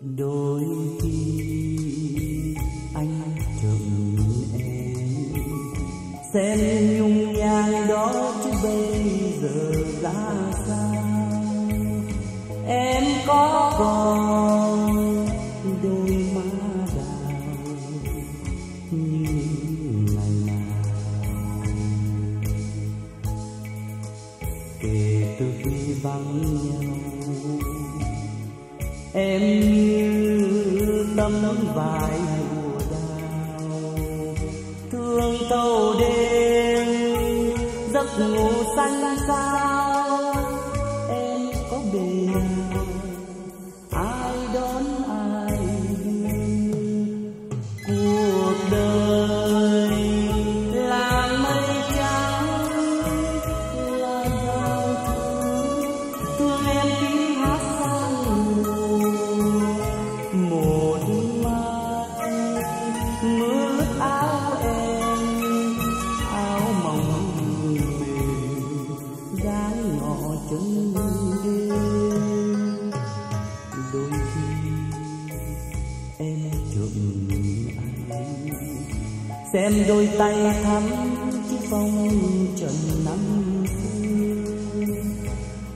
đôi khi anh trộm em xem nhung nhang đó chứ bây giờ ra sao em có còn đôi má đào như ngày nào. Kể từ khi vắng nhau em như đắm vài mùa đào thương thâu đêm giấc ngủ xanh xa. Nhỏ chân đêm. Đôi khi em trộm anh xem đôi tay thắm chiếc vòng trần năm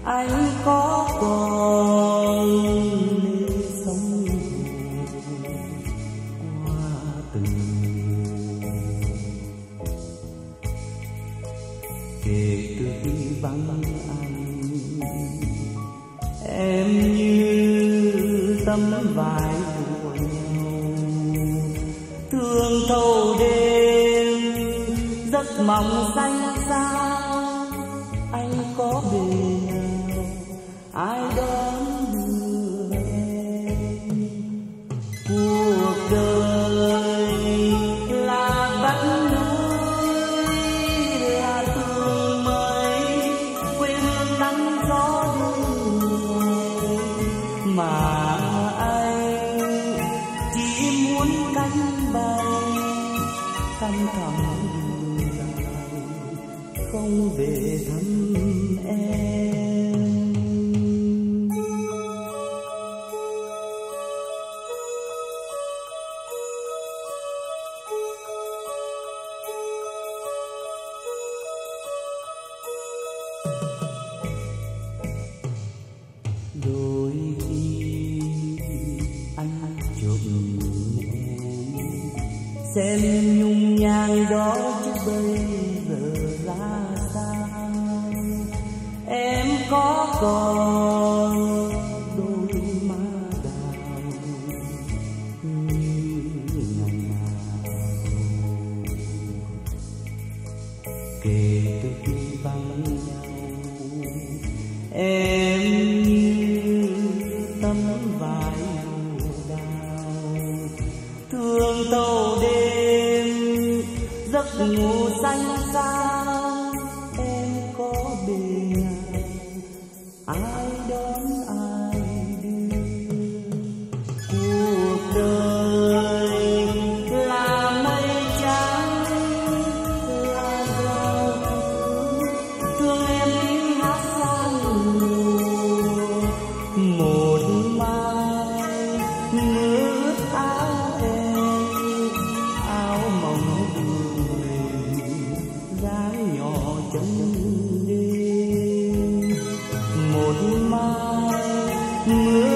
anh có còn nơi sống qua từng kể từ khi vắng anh em như tấm vải của nhau. Thương thâu đêm giấc mộng xanh căm thầm dài không về thăm em. Đôi khi anh trộm em xem nhung nhang đó chứ bây giờ ra sao em có còn đôi má đào. Như ngày nào kể từ khi vắng nhau, em mù ngủ xanh mưa